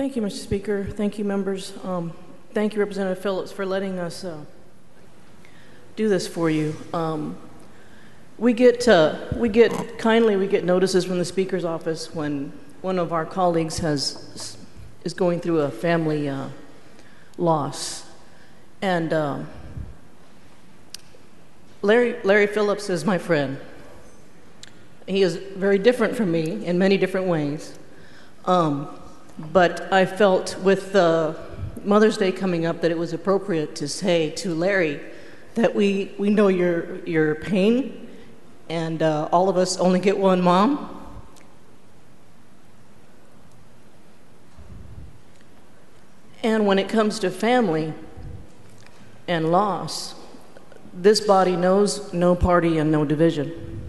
Thank you, Mr. Speaker. Thank you, members. Um, thank you, Representative Phillips, for letting us uh, do this for you. Um, we get, uh, we get kindly, we get notices from the Speaker's office when one of our colleagues has is going through a family uh, loss, and um, Larry Larry Phillips is my friend. He is very different from me in many different ways. Um, but I felt with Mother's Day coming up that it was appropriate to say to Larry that we, we know your, your pain, and uh, all of us only get one mom. And when it comes to family and loss, this body knows no party and no division.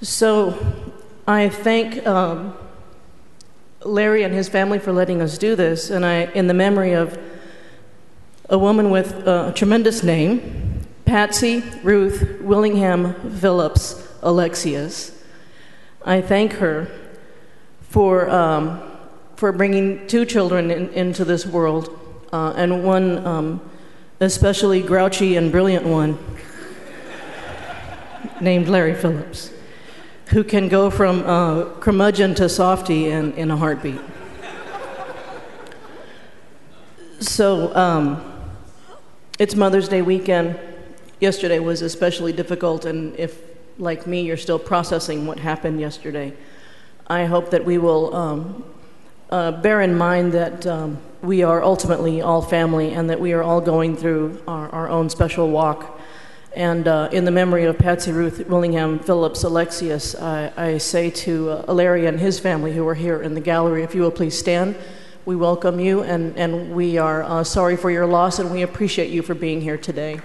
So I thank um, Larry and his family for letting us do this, and I, in the memory of a woman with a tremendous name, Patsy Ruth Willingham Phillips Alexius. I thank her for, um, for bringing two children in, into this world, uh, and one um, especially grouchy and brilliant one named Larry Phillips who can go from uh, curmudgeon to softy in, in a heartbeat. So um, it's Mother's Day weekend. Yesterday was especially difficult, and if, like me, you're still processing what happened yesterday, I hope that we will um, uh, bear in mind that um, we are ultimately all family and that we are all going through our, our own special walk and uh, in the memory of Patsy Ruth Willingham Phillips Alexius, I, I say to uh, Larry and his family who are here in the gallery, if you will please stand, we welcome you and, and we are uh, sorry for your loss and we appreciate you for being here today.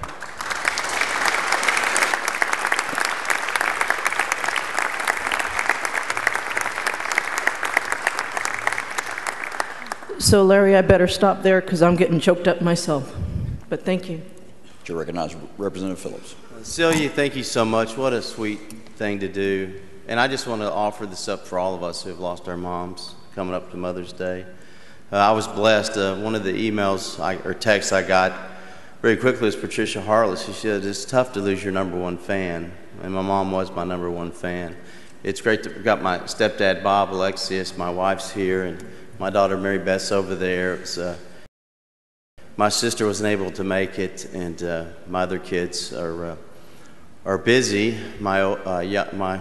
So, Larry, I better stop there because I'm getting choked up myself. But thank you to recognize Representative Phillips. Celia, thank you so much. What a sweet thing to do. And I just want to offer this up for all of us who have lost our moms coming up to Mother's Day. Uh, I was blessed. Uh, one of the emails I, or texts I got very quickly was Patricia Harless. She said, It's tough to lose your number one fan. And my mom was my number one fan. It's great to got my stepdad, Bob Alexius, my wife's here, and my daughter, Mary Beth's over there. It's, uh, my sister wasn't able to make it, and uh, my other kids are uh, are busy. My uh, yeah, my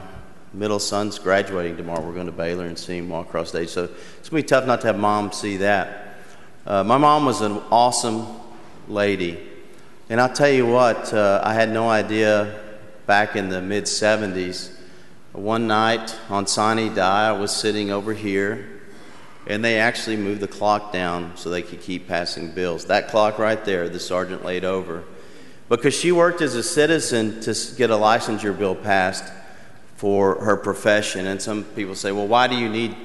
middle son's graduating tomorrow. We're going to Baylor and see him walk across stage. So it's gonna be tough not to have mom see that. Uh, my mom was an awesome lady, and I'll tell you what, uh, I had no idea back in the mid '70s. One night on Sine Die, I was sitting over here and they actually moved the clock down so they could keep passing bills. That clock right there, the sergeant laid over. Because she worked as a citizen to get a licensure bill passed for her profession. And some people say, well, why do you need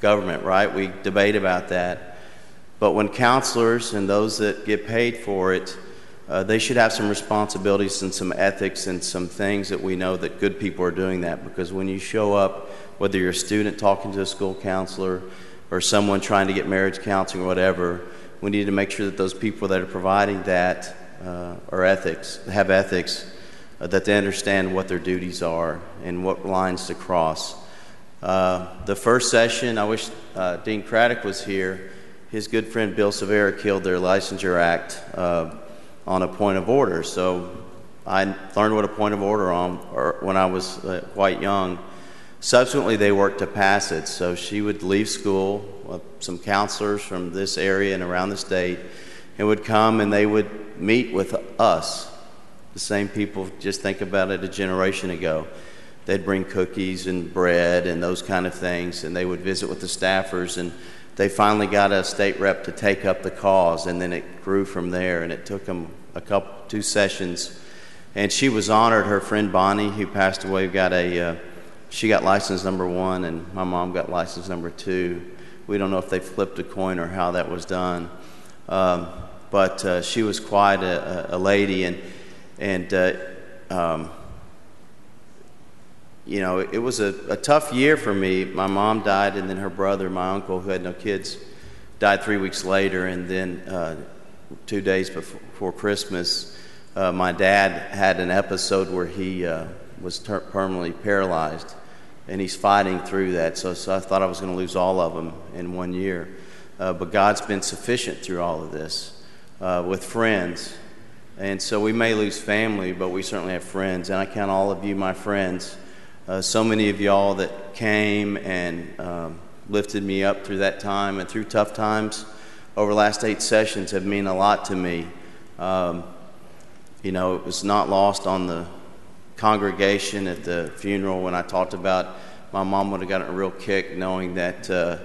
government, right? We debate about that. But when counselors and those that get paid for it, uh, they should have some responsibilities and some ethics and some things that we know that good people are doing that. Because when you show up, whether you're a student talking to a school counselor, or someone trying to get marriage counseling or whatever, we need to make sure that those people that are providing that uh, are ethics, have ethics, uh, that they understand what their duties are and what lines to cross. Uh, the first session, I wish uh, Dean Craddick was here. His good friend Bill Severa killed their Licensure Act uh, on a point of order. So I learned what a point of order on when I was uh, quite young. Subsequently, they worked to pass it. So she would leave school, uh, some counselors from this area and around the state, and would come and they would meet with us, the same people, just think about it a generation ago. They'd bring cookies and bread and those kind of things, and they would visit with the staffers. And they finally got a state rep to take up the cause, and then it grew from there. And it took them a couple, two sessions. And she was honored. Her friend Bonnie, who passed away, got a uh, she got license number one, and my mom got license number two. We don't know if they flipped a coin or how that was done. Um, but uh, she was quite a, a lady, and, and uh, um, you know, it was a, a tough year for me. My mom died, and then her brother, my uncle, who had no kids, died three weeks later. And then uh, two days before Christmas, uh, my dad had an episode where he uh, was ter- permanently paralyzed, and he's fighting through that. So, so I thought I was going to lose all of them in one year. Uh, but God's been sufficient through all of this uh, with friends. And so we may lose family, but we certainly have friends. And I count all of you my friends. Uh, so many of y'all that came and um, lifted me up through that time and through tough times over the last eight sessions have meant a lot to me. Um, you know, it was not lost on the congregation at the funeral when I talked about my mom would have gotten a real kick knowing that uh,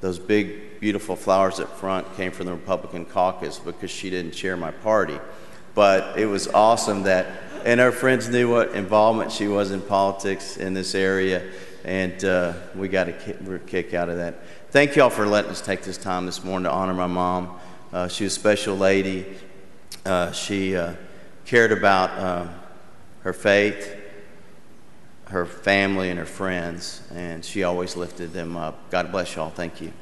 those big, beautiful flowers up front came from the Republican caucus because she didn't share my party. But it was awesome that, and her friends knew what involvement she was in politics in this area, and uh, we got a kick, kick out of that. Thank you all for letting us take this time this morning to honor my mom. Uh, she was a special lady. Uh, she uh, cared about um, her faith, her family, and her friends, and she always lifted them up. God bless y'all. Thank you.